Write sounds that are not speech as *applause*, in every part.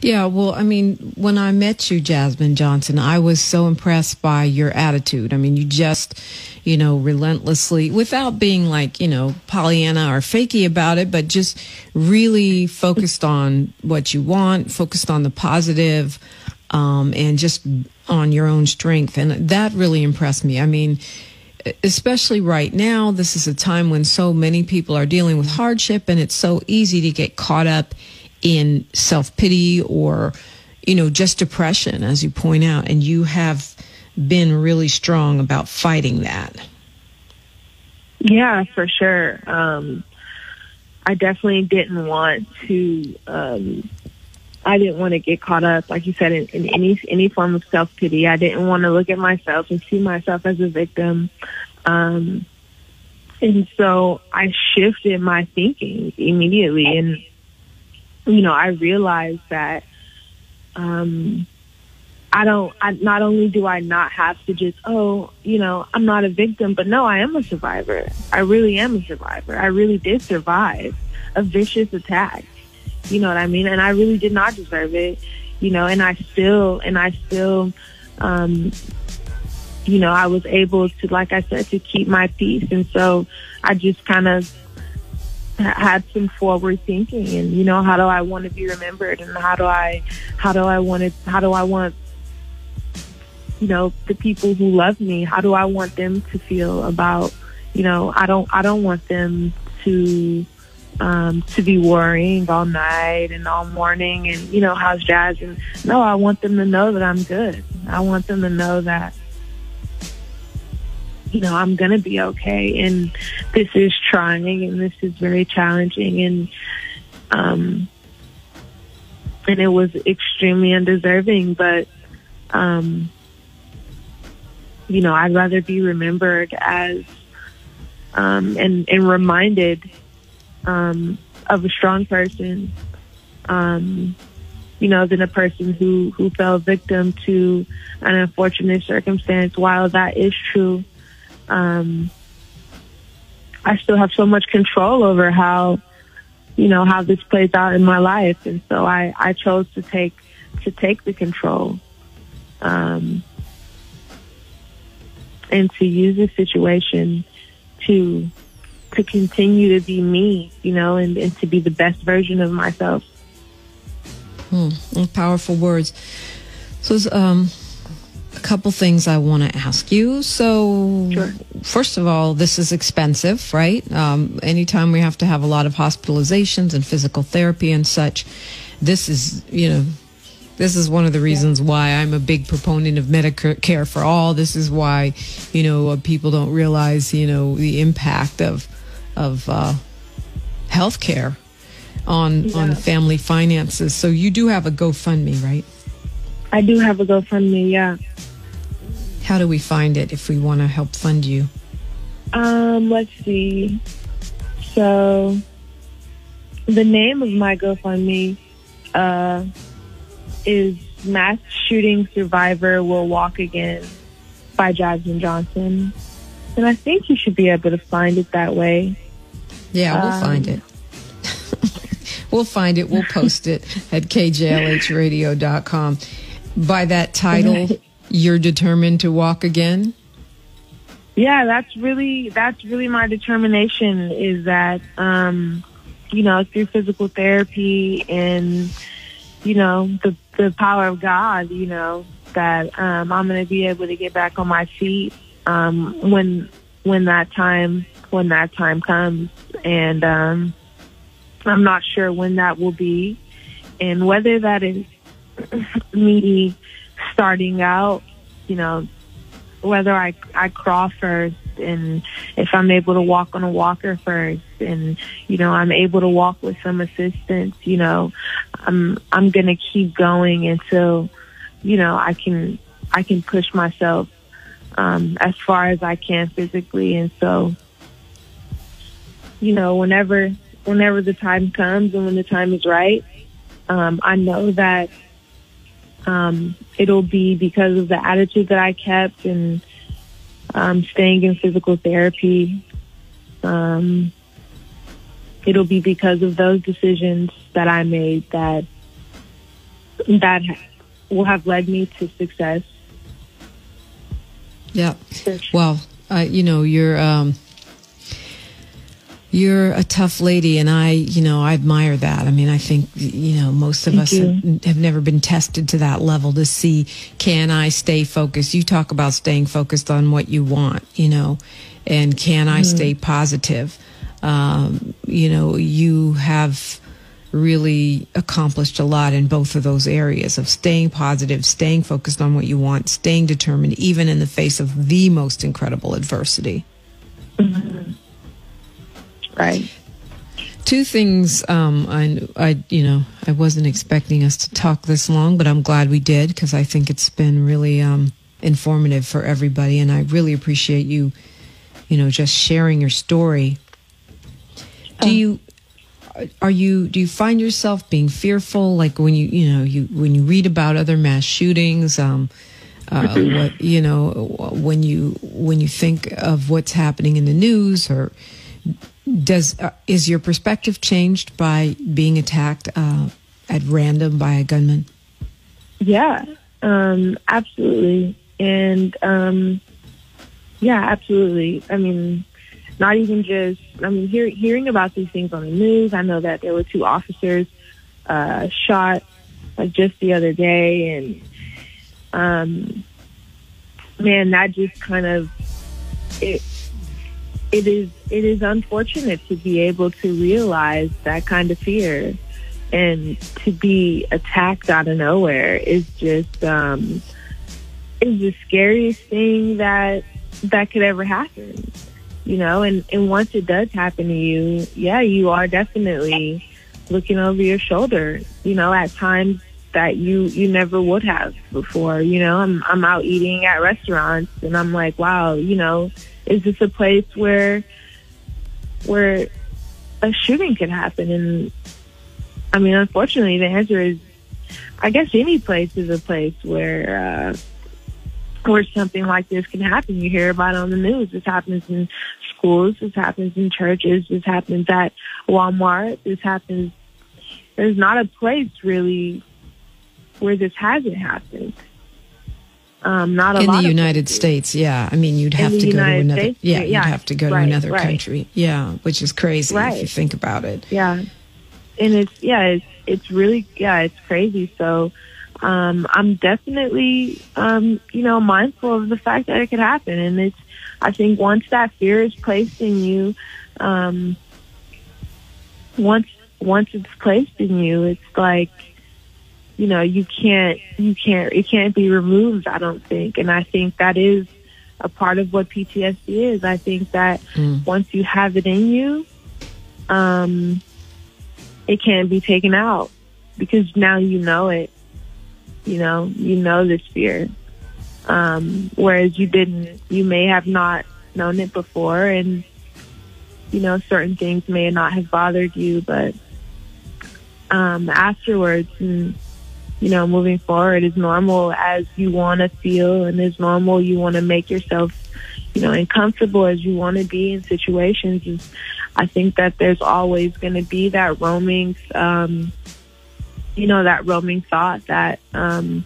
Yeah, well, I mean, when I met you, Jasmine Johnson, I was so impressed by your attitude. I mean, you just, you know, relentlessly, without being like, you know, Pollyanna or fakey about it, but just really focused on what you want, focused on the positive, um, and just on your own strength. And that really impressed me. I mean, especially right now, this is a time when so many people are dealing with hardship and it's so easy to get caught up in self pity or, you know, just depression, as you point out. And you have been really strong about fighting that. Yeah, for sure. Um, I definitely didn't want to. Um, I didn't want to get caught up, like you said, in, in any any form of self pity. I didn't want to look at myself and see myself as a victim. Um, and so I shifted my thinking immediately, and you know, I realized that um, I don't. I, not only do I not have to just, oh, you know, I'm not a victim, but no, I am a survivor. I really am a survivor. I really did survive a vicious attack. You know what I mean? And I really did not deserve it. You know, and I still, and I still, um, you know, I was able to, like I said, to keep my peace. And so I just kind of had some forward thinking and you know how do I want to be remembered and how do I how do I want to how do I want you know the people who love me how do I want them to feel about you know I don't I don't want them to um to be worrying all night and all morning and you know how's jazz and no I want them to know that I'm good. I want them to know that you know, I'm going to be okay. And this is trying and this is very challenging. And, um, and it was extremely undeserving, but, um, you know, I'd rather be remembered as, um, and, and reminded, um, of a strong person, um, you know, than a person who, who fell victim to an unfortunate circumstance. While that is true, um, I still have so much control over how, you know, how this plays out in my life. And so I, I chose to take, to take the control, um, and to use the situation to, to continue to be me, you know, and, and to be the best version of myself. Hmm, powerful words. So, um, a couple things I want to ask you. So, sure. first of all, this is expensive, right? Um, anytime we have to have a lot of hospitalizations and physical therapy and such, this is, you know, this is one of the reasons yeah. why I'm a big proponent of Medicare for all. This is why, you know, uh, people don't realize, you know, the impact of of uh, health care on yeah. on family finances. So you do have a GoFundMe, right? I do have a GoFundMe, yeah. How do we find it if we want to help fund you? Um, let's see. So, the name of my GoFundMe uh, is Mass Shooting Survivor Will Walk Again by Jasmine Johnson. And I think you should be able to find it that way. Yeah, we'll um, find it. *laughs* we'll find it. We'll post it at kjlhradio.com. By that title, *laughs* you're determined to walk again? Yeah, that's really that's really my determination is that um you know, through physical therapy and you know, the the power of God, you know, that um I'm going to be able to get back on my feet um when when that time when that time comes and um I'm not sure when that will be and whether that is *clears throat* me starting out, you know, whether I I crawl first and if I'm able to walk on a walker first and you know I'm able to walk with some assistance, you know, I'm I'm going to keep going until you know I can I can push myself um as far as I can physically. And so you know whenever whenever the time comes and when the time is right um I know that um, it'll be because of the attitude that I kept and um, staying in physical therapy. Um, it'll be because of those decisions that I made that that will have led me to success. Yeah. Well, uh, you know, you're um, you're a tough lady, and I, you know, I admire that. I mean, I think you know most of Thank us have, have never been tested to that level to see can I stay focused. You talk about staying focused on what you want, you know, and can I stay positive. Um, you know, you have really accomplished a lot in both of those areas of staying positive, staying focused on what you want, staying determined, even in the face of the most incredible adversity. Right. Two things. Um, I, I, you know, I wasn't expecting us to talk this long, but I'm glad we did because I think it's been really um, informative for everybody, and I really appreciate you, you know, just sharing your story. Do you? Are you? Do you find yourself being fearful, like when you, you know, you when you read about other mass shootings? Um, uh, what you know, when you when you think of what's happening in the news, or does uh, is your perspective changed by being attacked uh, at random by a gunman? Yeah, um, absolutely. And um, yeah, absolutely. I mean, not even just, I mean, hear, hearing about these things on the news, I know that there were two officers uh, shot like just the other day. And um, man, that just kind of, it, it is it is unfortunate to be able to realize that kind of fear. And to be attacked out of nowhere is just um is the scariest thing that that could ever happen you know? And and once it does happen to you yeah you are definitely looking over your shoulder you know at times that you you never would have before you know? I'm i'm out eating at restaurants and i'm like wow you know is this a place where where a shooting could happen? And i mean unfortunately the answer is i guess any place is a place where uh where something like this can happen. You hear about it on the news. This happens in schools. This happens in churches. This happens at walmart. This happens there's not a place really where this hasn't happened um, not a in the United. States, yeah. I mean, you'd have to go to another. States? Yeah, Yeah, you'd have to go to another right. country. Yeah, which is crazy if you think about it. Yeah. And it's yeah, it's it's really yeah, it's crazy. So um I'm definitely um, you know, mindful of the fact that it could happen and it's I think once that fear is placed in you, um once once it's placed in you, it's like you know, you can't you can't it can't be removed, I don't think. And I think that is a part of what PTSD is. I think that Mm. once you have it in you, um, it can't be taken out because now you know it. You know, you know this fear. Um, whereas you didn't, you may have not known it before, and you know certain things may not have bothered you, but um, afterwards, and you know, moving forward, as normal as you want to feel, and as normal you want to make yourself, you know, and comfortable as you want to be in situations. Is I think that there's always going to be that roaming, um, you know, that roaming thought that um,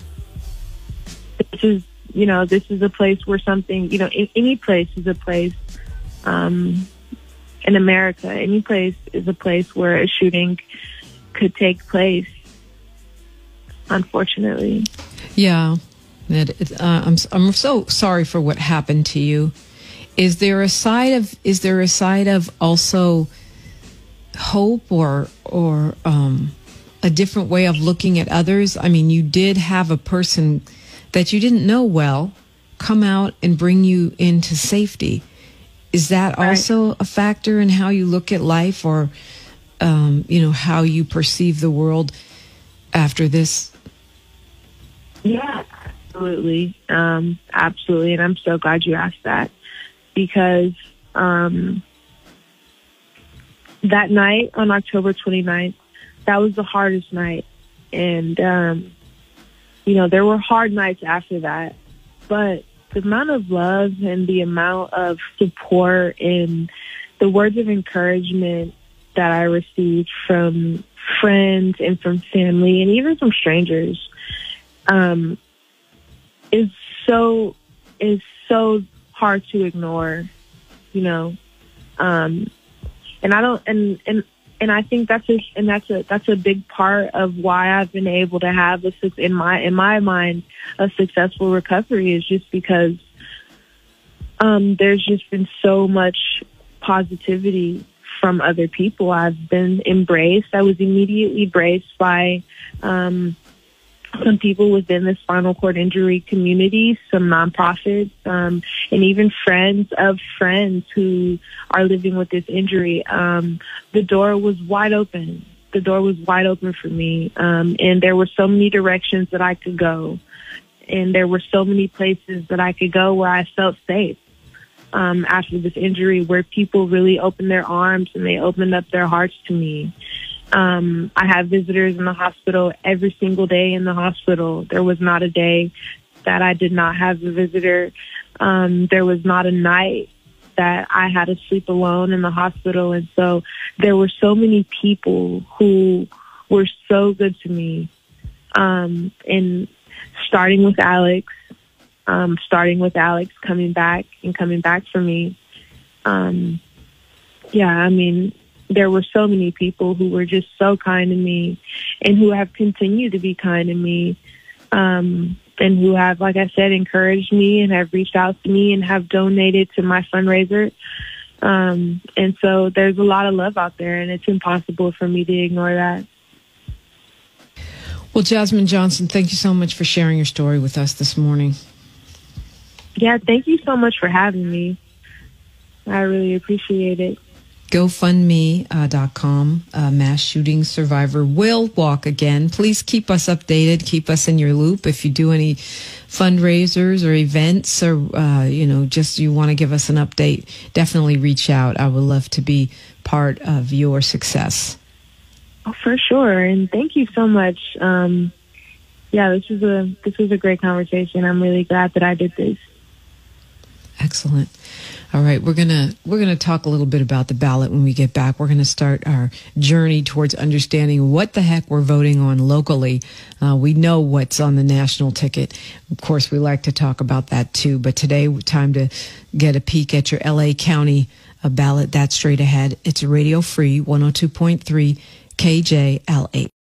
this is, you know, this is a place where something, you know, any place is a place. Um, in America, any place is a place where a shooting could take place. Unfortunately, Yeah, it, uh, I'm I'm so sorry for what happened to you. Is there a side of is there a side of also hope or or um, a different way of looking at others? I mean, you did have a person that you didn't know well come out and bring you into safety. Is that Right. also a factor in how you look at life, or um, you know how you perceive the world after this? Yeah, absolutely. Um, absolutely. And I'm so glad you asked that because um, that night on October 29th, that was the hardest night. And, um, you know, there were hard nights after that, but the amount of love and the amount of support and the words of encouragement that I received from friends and from family and even from strangers um, is so is so hard to ignore, you know. Um, and I don't and and and I think that's a and that's a that's a big part of why I've been able to have a in my in my mind a successful recovery is just because um, there's just been so much positivity from other people. I've been embraced. I was immediately embraced by um, some people within the spinal cord injury community, some nonprofits, um, and even friends of friends who are living with this injury. Um, the door was wide open. The door was wide open for me. Um, and there were so many directions that I could go. And there were so many places that I could go where I felt safe. Um, after this injury, where people really opened their arms and they opened up their hearts to me. Um, I have visitors in the hospital every single day in the hospital. There was not a day that I did not have a visitor. Um, there was not a night that I had to sleep alone in the hospital. And so there were so many people who were so good to me. Um, and starting with Alex, um, starting with Alex coming back and coming back for me. Um, yeah, I mean, there were so many people who were just so kind to me and who have continued to be kind to me. Um, and who have, like I said, encouraged me and have reached out to me and have donated to my fundraiser. Um, and so there's a lot of love out there and it's impossible for me to ignore that. Well, Jasmine Johnson, thank you so much for sharing your story with us this morning. Yeah, thank you so much for having me. I really appreciate it. GoFundMe.com. Uh, uh, mass shooting survivor will walk again. Please keep us updated. Keep us in your loop. If you do any fundraisers or events or, uh, you know, just you want to give us an update, definitely reach out. I would love to be part of your success. Oh, for sure. And thank you so much. Um, yeah, this was a this was a great conversation. I'm really glad that I did this. Excellent. All right, we're gonna we're gonna talk a little bit about the ballot when we get back. We're gonna start our journey towards understanding what the heck we're voting on locally. Uh, we know what's on the national ticket. Of course, we like to talk about that too. But today, time to get a peek at your LA County uh, ballot. That's straight ahead. It's radio free, 102.3 KJLH.